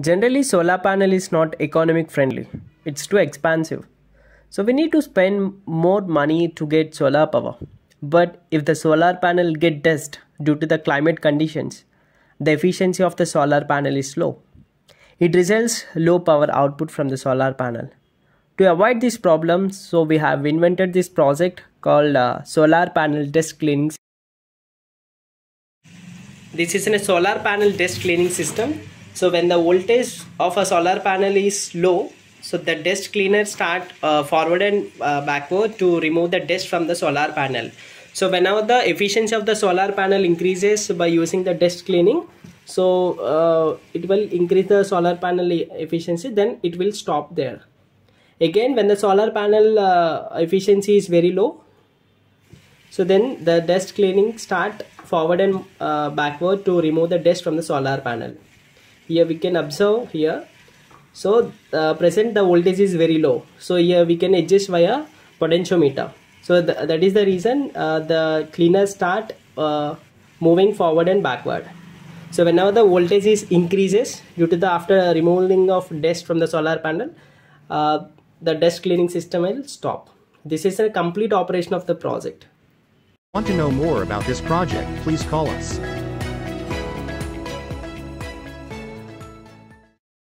Generally, solar panel is not economic friendly. It's too expensive. So we need to spend more money to get solar power. But if the solar panel get dust due to the climate conditions, the efficiency of the solar panel is low. It results low power output from the solar panel. To avoid this problem, so we have invented this project called uh, solar panel dust cleaning. This is a solar panel dust cleaning system. So when the voltage of a solar panel is low, so the dust cleaner start uh, forward and uh, backward to remove the dust from the solar panel. So whenever the efficiency of the solar panel increases by using the dust cleaning, so uh, it will increase the solar panel efficiency, then it will stop there. Again, when the solar panel uh, efficiency is very low, so then the dust cleaning start forward and uh, backward to remove the dust from the solar panel. Here we can observe here. So uh, present the voltage is very low. So here we can adjust via potentiometer. So th that is the reason uh, the cleaner start uh, moving forward and backward. So whenever the voltage is increases due to the after removing of dust from the solar panel, uh, the dust cleaning system will stop. This is a complete operation of the project. Want to know more about this project, please call us.